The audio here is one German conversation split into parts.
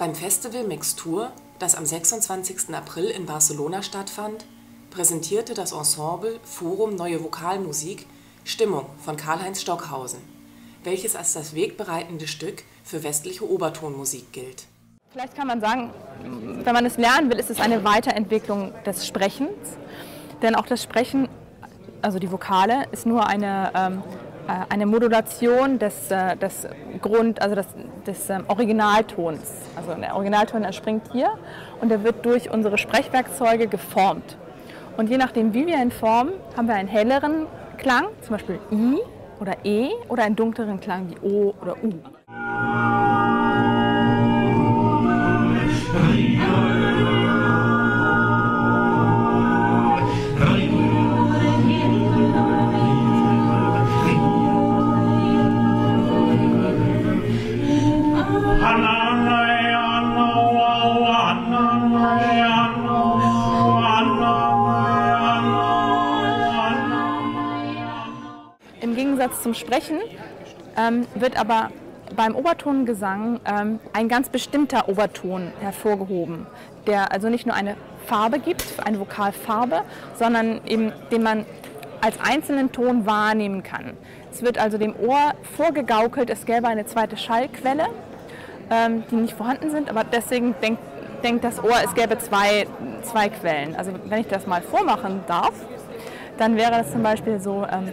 Festival Mixtur, das am 26. April in Barcelona stattfand, präsentierte das Ensemble Forum Neue Vokalmusik Stimmung von Karlheinz Stockhausen, welches als das wegbereitende Stück für westliche Obertonmusik gilt. Vielleicht kann man sagen, wenn man es lernen will, ist es eine Weiterentwicklung des Sprechens. Denn auch das Sprechen, also die Vokale, ist nur eine, ähm, äh, eine Modulation des, äh, des Grund, also des, des ähm, Originaltons. Also der Originalton entspringt hier und der wird durch unsere Sprechwerkzeuge geformt. Und je nachdem, wie wir ihn formen, haben wir einen helleren Klang, zum Beispiel I oder E, oder einen dunkleren Klang wie O oder U. Im Gegensatz zum Sprechen ähm, wird aber beim Obertongesang ähm, ein ganz bestimmter Oberton hervorgehoben, der also nicht nur eine Farbe gibt, eine Vokalfarbe, sondern eben den man als einzelnen Ton wahrnehmen kann. Es wird also dem Ohr vorgegaukelt, es gäbe eine zweite Schallquelle, ähm, die nicht vorhanden sind, aber deswegen denkt, denkt das Ohr, es gäbe zwei, zwei Quellen. Also wenn ich das mal vormachen darf, dann wäre das zum Beispiel so, ähm,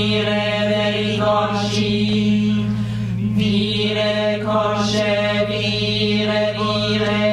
vire vericonosci, vire cosce, vire, vire.